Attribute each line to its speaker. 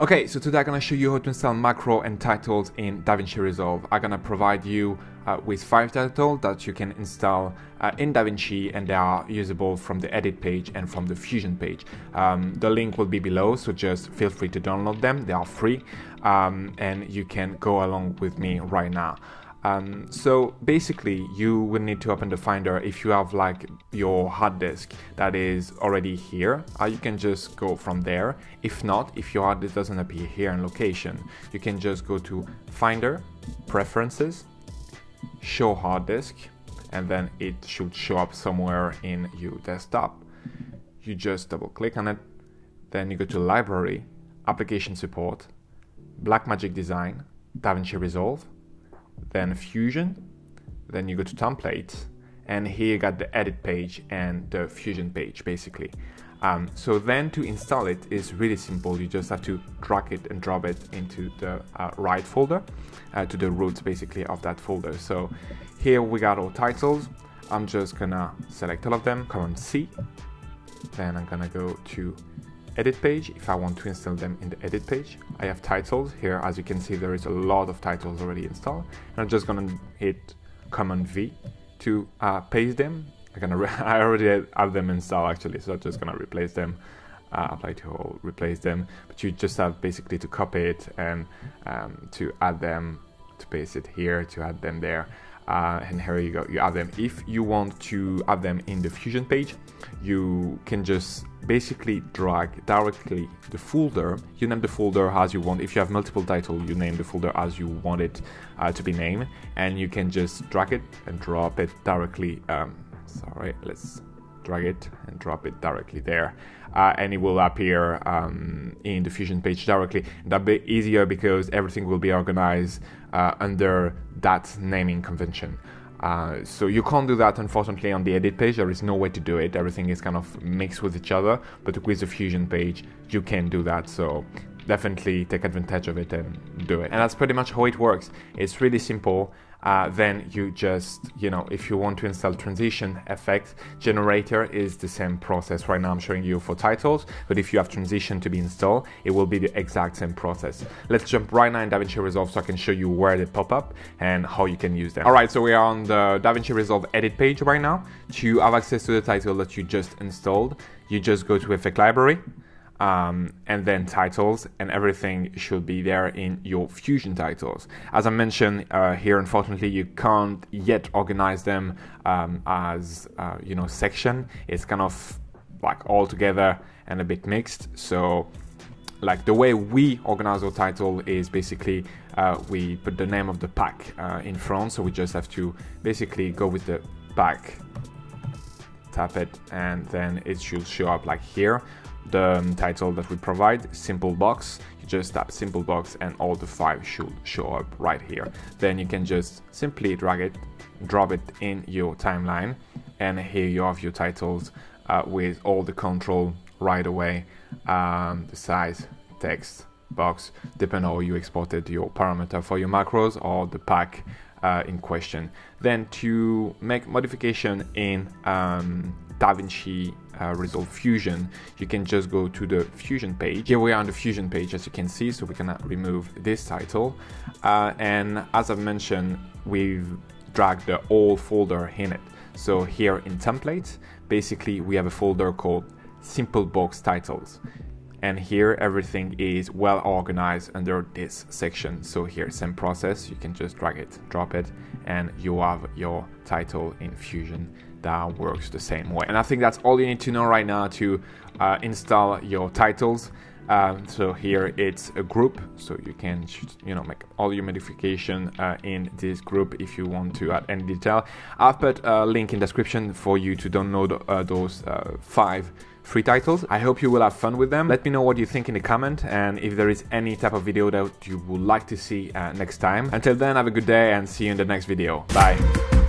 Speaker 1: Okay, so today I'm gonna show you how to install macro and titles in DaVinci Resolve. I'm gonna provide you uh, with five titles that you can install uh, in DaVinci and they are usable from the edit page and from the Fusion page. Um, the link will be below, so just feel free to download them. They are free um, and you can go along with me right now. Um, so basically, you will need to open the Finder if you have like your hard disk that is already here. Uh, you can just go from there. If not, if your hard disk doesn't appear here in location, you can just go to Finder, Preferences, Show Hard Disk, and then it should show up somewhere in your desktop. You just double click on it, then you go to Library, Application Support, Blackmagic Design, DaVinci Resolve then Fusion, then you go to templates, and here you got the edit page and the Fusion page basically. Um, so then to install it is really simple. You just have to drag it and drop it into the uh, right folder, uh, to the roots basically of that folder. So here we got our titles. I'm just gonna select all of them, Command C. Then I'm gonna go to edit page if I want to install them in the edit page. I have titles here. As you can see, there is a lot of titles already installed. And I'm just gonna hit Command V to uh, paste them. I'm gonna I already have them installed actually, so I'm just gonna replace them. Uh, apply to all, replace them. But you just have basically to copy it and um, to add them, to paste it here, to add them there. Uh, and here you go, you add them. If you want to add them in the Fusion page, you can just basically drag directly the folder. You name the folder as you want. If you have multiple titles, you name the folder as you want it uh, to be named, and you can just drag it and drop it directly. Um, sorry, let's drag it and drop it directly there. Uh, and it will appear um, in the Fusion page directly. That'll be easier because everything will be organized uh, under that naming convention. Uh, so you can't do that unfortunately on the edit page. There is no way to do it. Everything is kind of mixed with each other. But with the Fusion page, you can do that. So definitely take advantage of it and do it. And that's pretty much how it works. It's really simple uh, then you just, you know, if you want to install transition effect generator is the same process. Right now I'm showing you for titles, but if you have transition to be installed, it will be the exact same process. Let's jump right now in DaVinci Resolve so I can show you where they pop up and how you can use them. All right, so we are on the DaVinci Resolve edit page right now. To have access to the title that you just installed, you just go to Effect Library, um, and then titles and everything should be there in your fusion titles. As i mentioned uh, here unfortunately you can't yet organize them um, as uh, you know section. It's kind of like all together and a bit mixed. So like the way we organize our title is basically uh, we put the name of the pack uh, in front. So we just have to basically go with the pack tap it and then it should show up like here the um, title that we provide, simple box. You just tap simple box and all the five should show up right here. Then you can just simply drag it, drop it in your timeline, and here you have your titles uh, with all the control right away, um, the size, text, box, depending on how you exported your parameter for your macros or the pack uh, in question. Then to make modification in um, DaVinci uh, Resolve Fusion, you can just go to the Fusion page. Here we are on the Fusion page, as you can see, so we can remove this title. Uh, and as I've mentioned, we've dragged the old folder in it. So here in templates, basically we have a folder called Simple Box Titles. And here everything is well organized under this section. So here, same process, you can just drag it, drop it, and you have your title in Fusion that works the same way. And I think that's all you need to know right now to uh, install your titles. Um, so here it's a group, so you can you know make all your modification uh, in this group if you want to add any detail. I've put a link in description for you to download uh, those uh, five free titles. I hope you will have fun with them. Let me know what you think in the comment and if there is any type of video that you would like to see uh, next time. Until then, have a good day and see you in the next video. Bye.